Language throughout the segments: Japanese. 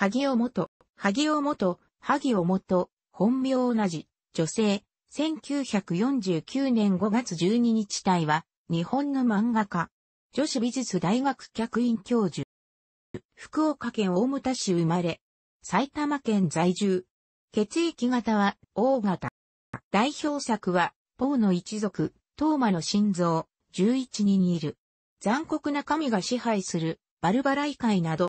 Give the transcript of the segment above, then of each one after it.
萩尾元、萩尾元、萩尾元、本名同じ、女性、1949年5月12日体は、日本の漫画家、女子美術大学客員教授。福岡県大牟田市生まれ、埼玉県在住。血液型は O 型。代表作は、ポーの一族、トーマの心臓、11人いる。残酷な神が支配する、バルバライ界など。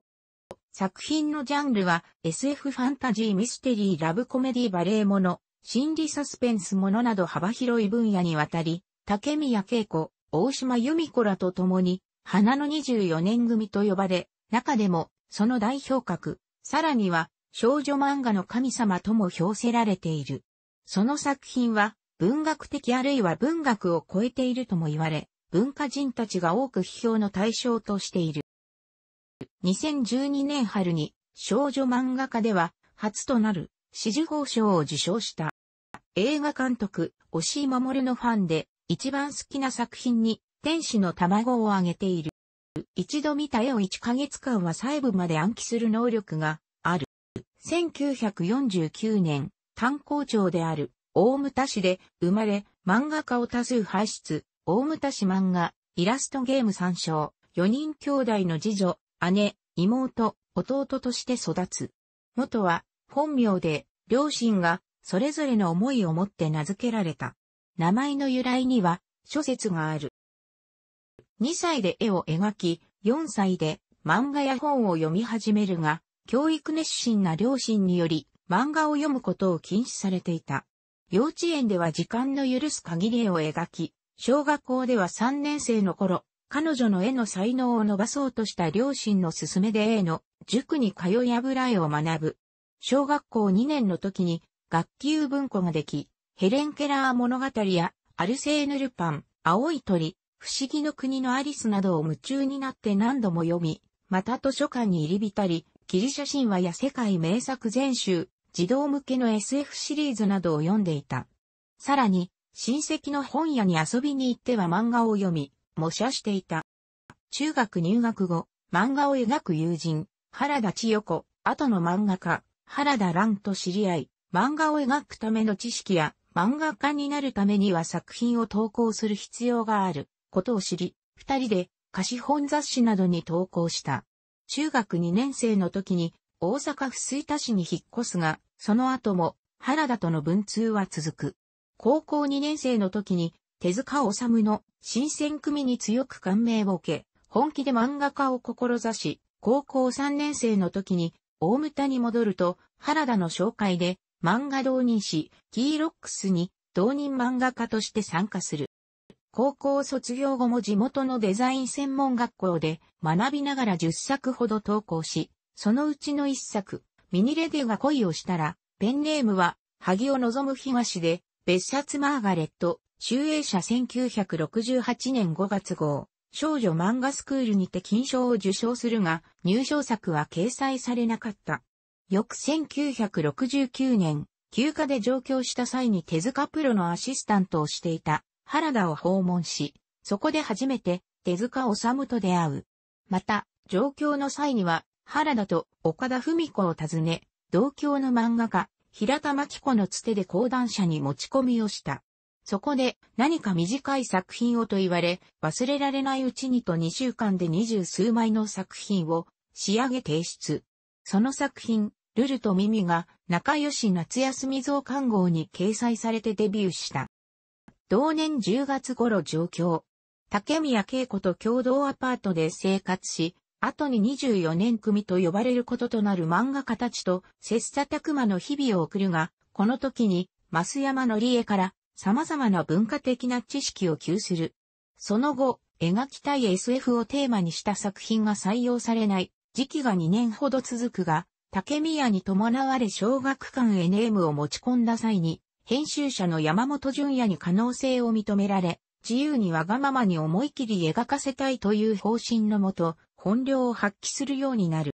作品のジャンルは SF ファンタジーミステリーラブコメディバレーもの、心理サスペンスものなど幅広い分野にわたり、竹宮恵子、大島由美子らと共に、花の24年組と呼ばれ、中でも、その代表格、さらには、少女漫画の神様とも評せられている。その作品は、文学的あるいは文学を超えているとも言われ、文化人たちが多く批評の対象としている。2012年春に少女漫画家では初となる紫綬褒章を受賞した。映画監督、押井守のファンで一番好きな作品に天使の卵をあげている。一度見た絵を1ヶ月間は細部まで暗記する能力がある。1949年、炭鉱町である大牟田市で生まれ、漫画家を多数輩出、大牟田市漫画、イラストゲーム参照、4人兄弟の次女、姉、妹、弟として育つ。元は、本名で、両親が、それぞれの思いを持って名付けられた。名前の由来には、諸説がある。2歳で絵を描き、4歳で漫画や本を読み始めるが、教育熱心な両親により、漫画を読むことを禁止されていた。幼稚園では時間の許す限り絵を描き、小学校では3年生の頃、彼女の絵の才能を伸ばそうとした両親の勧めで絵の塾に通い油絵を学ぶ。小学校2年の時に学級文庫ができ、ヘレン・ケラー物語やアルセーヌ・ルパン、青い鳥、不思議の国のアリスなどを夢中になって何度も読み、また図書館に入り浸り、ギリシャ神話や世界名作全集、児童向けの SF シリーズなどを読んでいた。さらに、親戚の本屋に遊びに行っては漫画を読み、模写していた。中学入学後、漫画を描く友人、原田千代子、後の漫画家、原田蘭と知り合い、漫画を描くための知識や漫画家になるためには作品を投稿する必要があることを知り、二人で貸本雑誌などに投稿した。中学2年生の時に大阪府吹田市に引っ越すが、その後も原田との文通は続く。高校2年生の時に手塚治虫の新選組に強く感銘を受け、本気で漫画家を志し、高校3年生の時に大牟田に戻ると、原田の紹介で漫画導人誌、キーロックスに同人漫画家として参加する。高校卒業後も地元のデザイン専門学校で学びながら10作ほど投稿し、そのうちの1作、ミニレディが恋をしたら、ペンネームは、萩尾望む東で、別冊マーガレット、集英社1968年5月号、少女漫画スクールにて金賞を受賞するが、入賞作は掲載されなかった。翌1969年、休暇で上京した際に手塚プロのアシスタントをしていた原田を訪問し、そこで初めて手塚治虫と出会う。また、上京の際には原田と岡田文子を訪ね、同郷の漫画家、平田真紀子のつてで講談社に持ち込みをした。そこで何か短い作品をと言われ、忘れられないうちにと2週間で二十数枚の作品を仕上げ提出。その作品、ルルとミミが仲良し夏休み増刊号に掲載されてデビューした。同年10月頃上京。竹宮恵子と共同アパートで生活し、後に24年組と呼ばれることとなる漫画家たちと切磋琢磨の日々を送るが、この時に、増山のりえから様々な文化的な知識を吸する。その後、描きたい SF をテーマにした作品が採用されない時期が2年ほど続くが、竹宮に伴われ小学館 NM を持ち込んだ際に、編集者の山本淳也に可能性を認められ、自由にわがままに思い切り描かせたいという方針のもと、本領を発揮するようになる。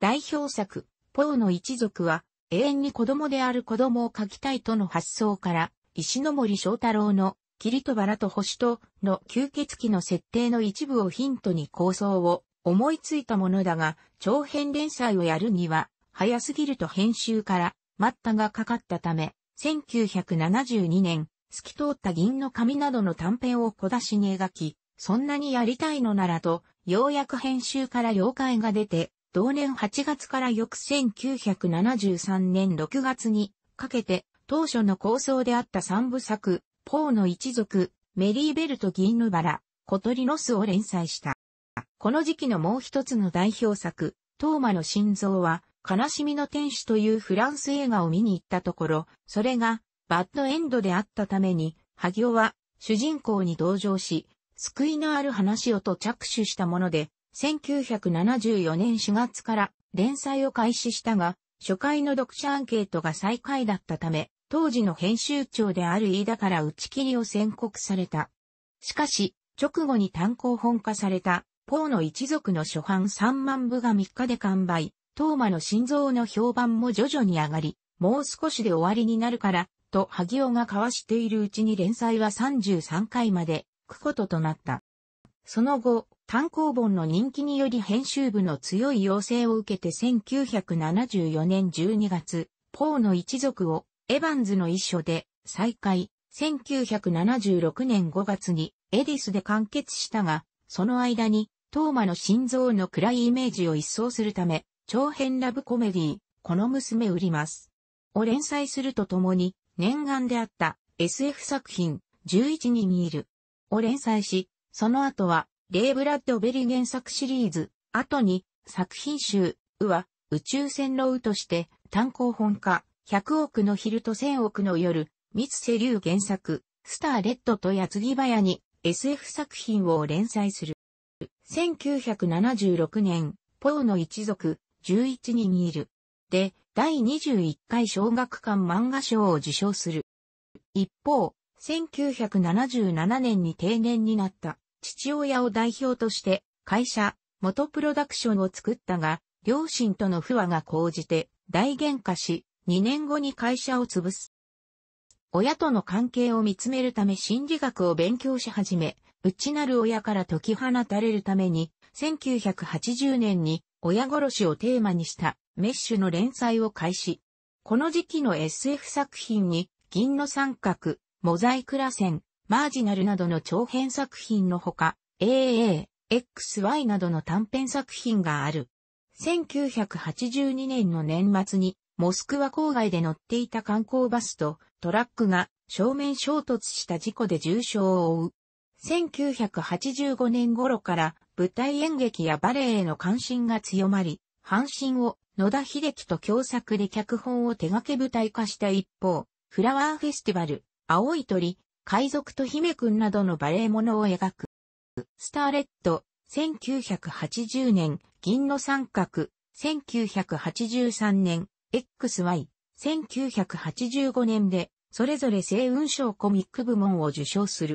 代表作、ポーの一族は、永遠に子供である子供を描きたいとの発想から、石森章太郎の、霧とバラと星との吸血鬼の設定の一部をヒントに構想を思いついたものだが、長編連載をやるには、早すぎると編集から待ったがかかったため、1972年、透き通った銀の紙などの短編を小出しに描き、そんなにやりたいのならと、ようやく編集から了解が出て、同年8月から翌1973年6月にかけて、当初の構想であった三部作、ポーの一族、メリーベルト銀のバラ、小鳥ノスを連載した。この時期のもう一つの代表作、トーマの心臓は、悲しみの天使というフランス映画を見に行ったところ、それがバッドエンドであったために、萩尾は主人公に同情し、救いのある話をと着手したもので、1974年4月から連載を開始したが、初回の読者アンケートが最下位だったため、当時の編集長である飯田から打ち切りを宣告された。しかし、直後に単行本化された、ポーの一族の初版3万部が3日で完売。トーマの心臓の評判も徐々に上がり、もう少しで終わりになるから、と萩尾が交わしているうちに連載は33回まで、くこととなった。その後、単行本の人気により編集部の強い要請を受けて1974年12月、ポーの一族をエヴァンズの一書で再開、1976年5月にエディスで完結したが、その間にトーマの心臓の暗いイメージを一掃するため、長編ラブコメディ、この娘売ります。を連載するとともに、念願であった SF 作品、11に見る。を連載し、その後は、レイブラッドベリ原作シリーズ、後に、作品集、うは、宇宙船のうとして、単行本化、100億の昼と1000億の夜、三瀬流原作、スターレッドと矢継ぎ早に SF 作品を連載する。1976年、ポーの一族、11に見える。で、第21回小学館漫画賞を受賞する。一方、1977年に定年になった父親を代表として会社、元プロダクションを作ったが、両親との不和が講じて大喧嘩し、2年後に会社を潰す。親との関係を見つめるため心理学を勉強し始め、内なる親から解き放たれるために、1980年に親殺しをテーマにしたメッシュの連載を開始。この時期の SF 作品に銀の三角、モザイク螺旋、マージナルなどの長編作品のほか、AA、XY などの短編作品がある。1982年の年末にモスクワ郊外で乗っていた観光バスとトラックが正面衝突した事故で重傷を負う。1985年頃から舞台演劇やバレエへの関心が強まり、阪神を野田秀樹と共作で脚本を手掛け舞台化した一方、フラワーフェスティバル、青い鳥、海賊と姫くんなどのバレエものを描く。スターレッド、1980年、銀の三角、1983年、XY、1985年で、それぞれ星雲賞コミック部門を受賞する。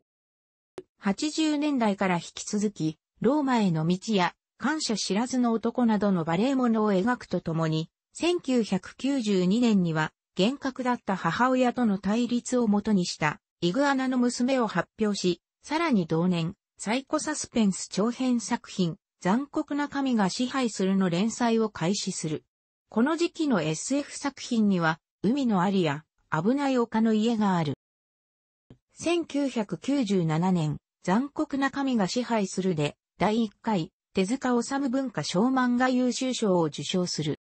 80年代から引き続き、ローマへの道や感謝知らずの男などのバレエものを描くとともに、1992年には厳格だった母親との対立をもとにしたイグアナの娘を発表し、さらに同年、サイコサスペンス長編作品、残酷な神が支配するの連載を開始する。この時期の SF 作品には、海のアリア、危ない丘の家がある。1997年、残酷な神が支配するで、第1回、手塚治虫文化小漫画優秀賞を受賞する。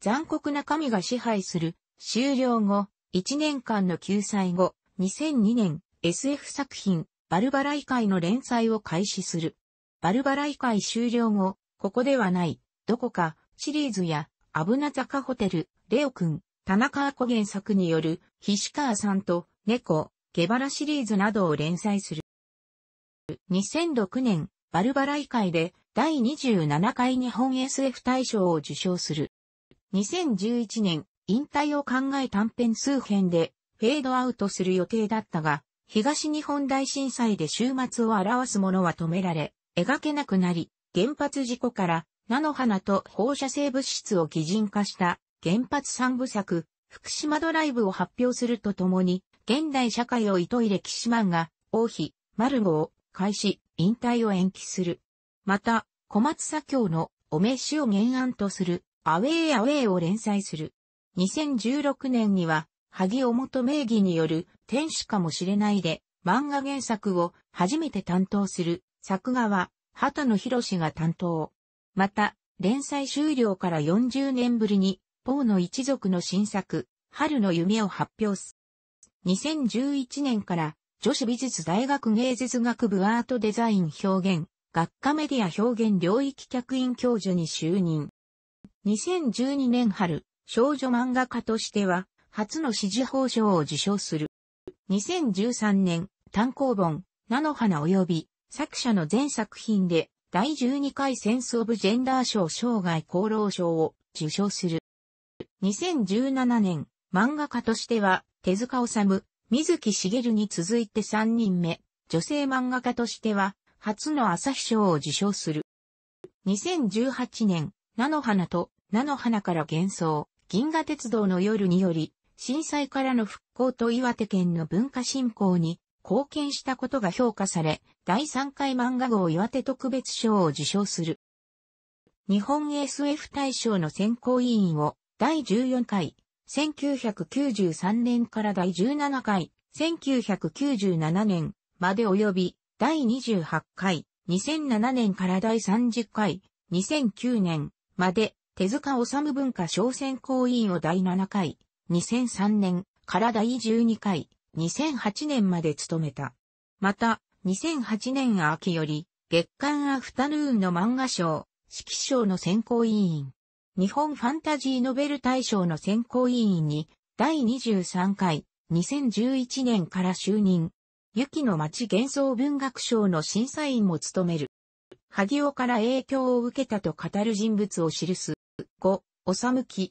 残酷な神が支配する。終了後、1年間の救済後、2002年、SF 作品、バルバライ会の連載を開始する。バルバライ会終了後、ここではない、どこか、シリーズや、アブナザカホテル、レオくん、田中アコ原作による、菱川さんと、猫、ゲバラシリーズなどを連載する。2006年、バルバライ会で第27回日本 SF 大賞を受賞する。2011年、引退を考え短編数編でフェードアウトする予定だったが、東日本大震災で終末を表すものは止められ、描けなくなり、原発事故から菜の花と放射性物質を擬人化した原発三部作、福島ドライブを発表するとともに、現代社会を糸入れ騎士漫画、王妃、マルゴを開始、引退を延期する。また、小松左京のお召しを原案とするアウェイアウェイを連載する。2016年には、萩尾元名義による天使かもしれないで漫画原作を初めて担当する作画は畑野博が担当。また、連載終了から40年ぶりに、ポーの一族の新作、春の夢を発表す。2011年から女子美術大学芸術学部アートデザイン表現、学科メディア表現領域客員教授に就任。2012年春、少女漫画家としては、初の支持報賞を受賞する。2013年、単行本、菜の花及び、作者の全作品で、第12回センスオブジェンダー賞生涯功労賞を受賞する。2017年、漫画家としては、手塚治虫、水木しげるに続いて3人目、女性漫画家としては、初の朝日賞を受賞する。2018年、菜の花と菜の花から幻想、銀河鉄道の夜により、震災からの復興と岩手県の文化振興に貢献したことが評価され、第3回漫画号岩手特別賞を受賞する。日本 SF 大賞の選考委員を第14回、1993年から第17回、1997年まで及び第28回、2007年から第30回、2009年まで手塚治文化小選考委員を第7回、2003年から第12回、2008年まで務めた。また、2008年秋より、月刊アフタヌーンの漫画賞、指揮賞の選考委員、日本ファンタジーノベル大賞の選考委員に、第23回、2011年から就任。雪の町幻想文学賞の審査員も務める。萩尾から影響を受けたと語る人物を記す。5、おさむき、